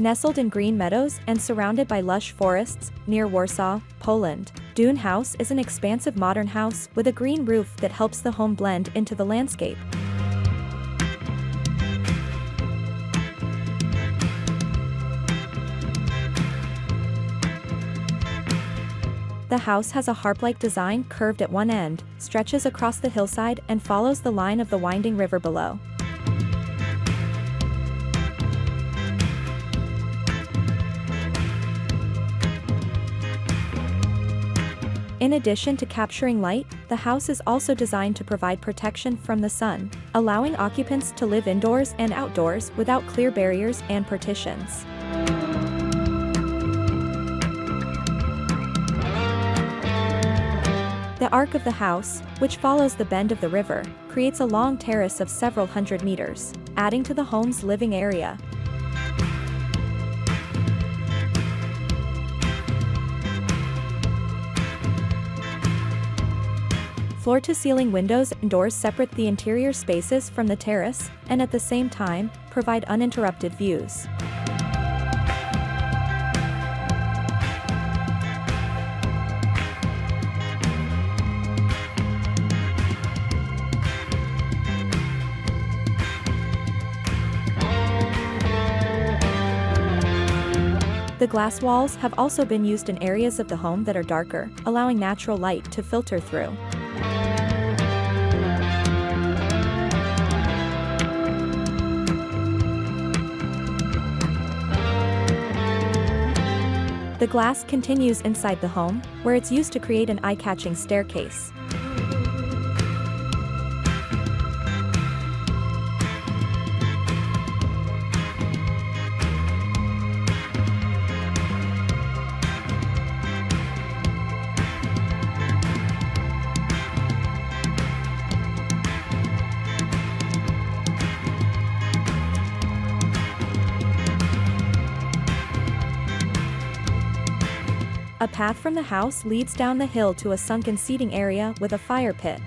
Nestled in green meadows and surrounded by lush forests, near Warsaw, Poland, Dune House is an expansive modern house with a green roof that helps the home blend into the landscape. The house has a harp-like design curved at one end, stretches across the hillside and follows the line of the winding river below. In addition to capturing light, the house is also designed to provide protection from the sun, allowing occupants to live indoors and outdoors without clear barriers and partitions. The arc of the house, which follows the bend of the river, creates a long terrace of several hundred meters, adding to the home's living area. Floor-to-ceiling windows and doors separate the interior spaces from the terrace, and at the same time, provide uninterrupted views. The glass walls have also been used in areas of the home that are darker, allowing natural light to filter through. The glass continues inside the home, where it's used to create an eye-catching staircase. A path from the house leads down the hill to a sunken seating area with a fire pit.